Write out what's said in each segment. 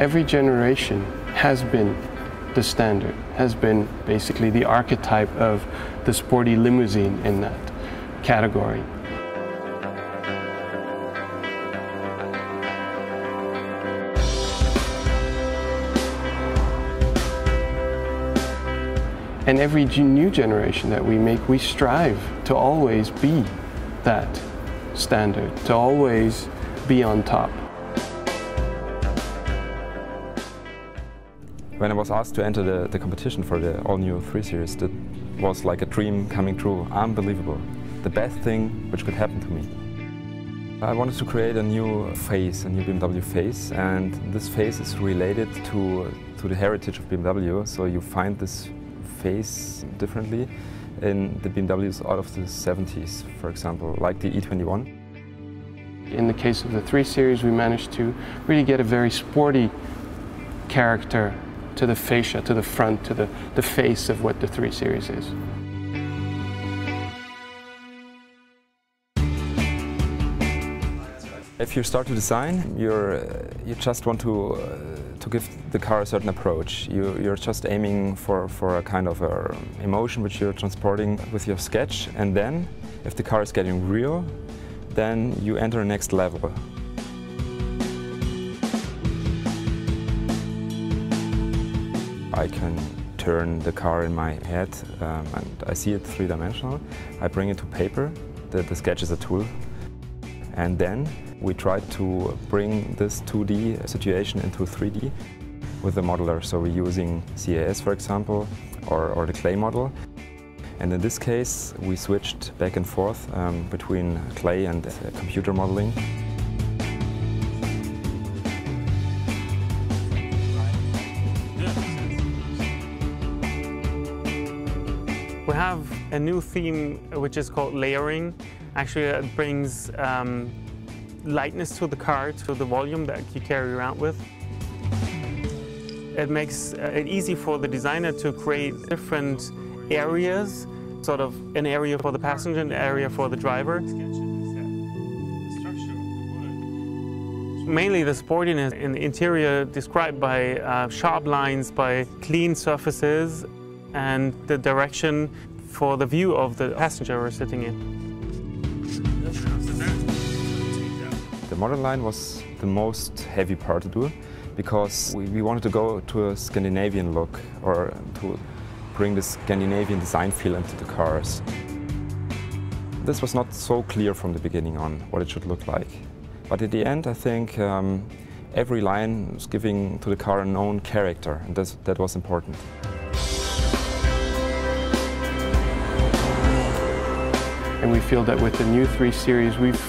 every generation has been the standard, has been basically the archetype of the sporty limousine in that category. And every new generation that we make, we strive to always be that standard, to always be on top. When I was asked to enter the, the competition for the all-new 3 Series, that was like a dream coming true, unbelievable. The best thing which could happen to me. I wanted to create a new face, a new BMW face, and this face is related to, to the heritage of BMW, so you find this face differently in the BMWs out of the 70s, for example, like the E21. In the case of the 3 Series, we managed to really get a very sporty character to the fascia, to the front, to the, the face of what the 3 Series is. If you start to design, you're, uh, you just want to, uh, to give the car a certain approach. You, you're just aiming for, for a kind of a emotion which you're transporting with your sketch and then, if the car is getting real, then you enter a next level. I can turn the car in my head um, and I see it three-dimensional. I bring it to paper. The, the sketch is a tool. And then we try to bring this 2D situation into 3D with the modeler. So we're using CAS, for example, or, or the clay model. And in this case, we switched back and forth um, between clay and uh, computer modeling. We have a new theme which is called layering. Actually, it brings um, lightness to the car, to the volume that you carry around with. It makes uh, it easy for the designer to create different areas, sort of an area for the passenger, an area for the driver. Mainly the sportiness in the interior described by uh, sharp lines, by clean surfaces, and the direction for the view of the passenger we're sitting in. The Modern Line was the most heavy part to do because we, we wanted to go to a Scandinavian look or to bring the Scandinavian design feel into the cars. This was not so clear from the beginning on what it should look like. But at the end, I think um, every line was giving to the car a known character, and that was important. And we feel that with the new 3 Series, we've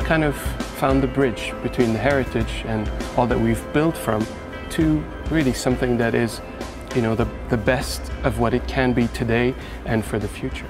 kind of found the bridge between the heritage and all that we've built from to really something that is, you know, the, the best of what it can be today and for the future.